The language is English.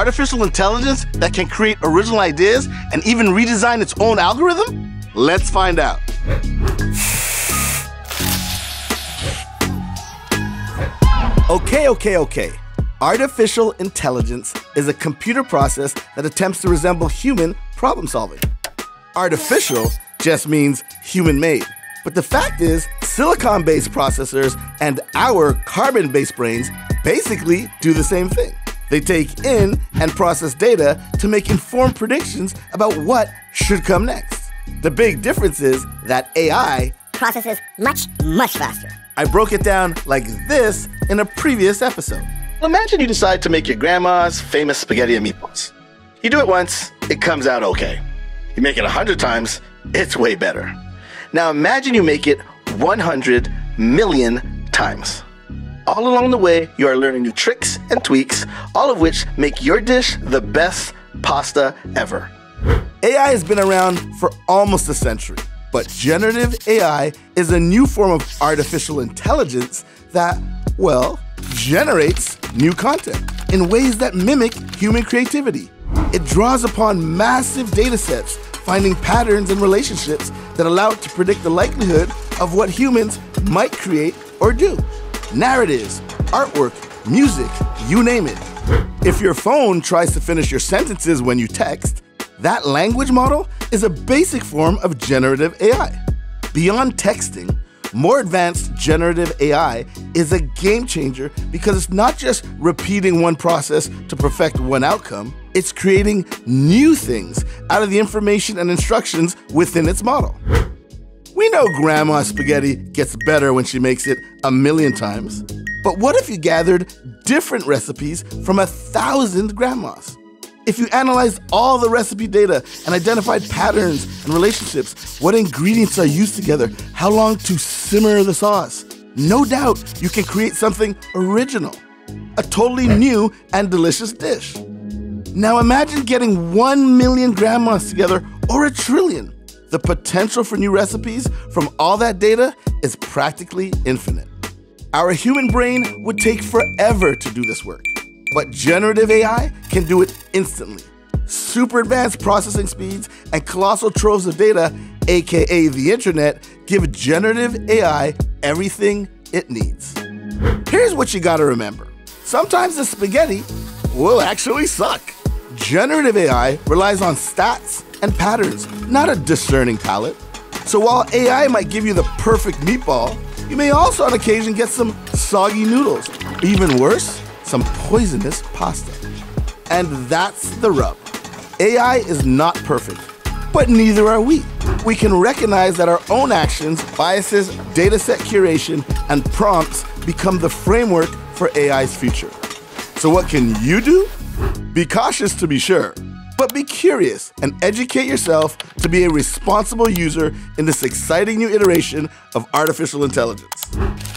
artificial intelligence that can create original ideas and even redesign its own algorithm? Let's find out. Okay, okay, okay. Artificial intelligence is a computer process that attempts to resemble human problem solving. Artificial just means human made. But the fact is, silicon based processors and our carbon based brains basically do the same thing. They take in and process data to make informed predictions about what should come next. The big difference is that AI processes much, much faster. I broke it down like this in a previous episode. Imagine you decide to make your grandma's famous spaghetti and meatballs. You do it once, it comes out okay. You make it a hundred times, it's way better. Now imagine you make it 100 million times. All along the way, you are learning new tricks and tweaks, all of which make your dish the best pasta ever. AI has been around for almost a century. But generative AI is a new form of artificial intelligence that, well, generates new content in ways that mimic human creativity. It draws upon massive data sets, finding patterns and relationships that allow it to predict the likelihood of what humans might create or do. Narratives, artwork, music, you name it. If your phone tries to finish your sentences when you text, that language model is a basic form of generative AI. Beyond texting, more advanced generative AI is a game changer because it's not just repeating one process to perfect one outcome, it's creating new things out of the information and instructions within its model. We know Grandma spaghetti gets better when she makes it a million times. But what if you gathered different recipes from a thousand grandmas? If you analyzed all the recipe data and identified patterns and relationships, what ingredients are used together, how long to simmer the sauce, no doubt you can create something original, a totally new and delicious dish. Now imagine getting 1 million grandmas together or a trillion. The potential for new recipes from all that data is practically infinite. Our human brain would take forever to do this work. But generative AI can do it instantly. Super advanced processing speeds and colossal troves of data, aka the internet, give generative AI everything it needs. Here's what you gotta remember sometimes the spaghetti will actually suck. Generative AI relies on stats and patterns, not a discerning palate. So while AI might give you the perfect meatball, you may also on occasion get some soggy noodles. Even worse, some poisonous pasta. And that's the rub. AI is not perfect, but neither are we. We can recognize that our own actions, biases, dataset curation, and prompts become the framework for AI's future. So, what can you do? Be cautious to be sure, but be curious and educate yourself to be a responsible user in this exciting new iteration of artificial intelligence.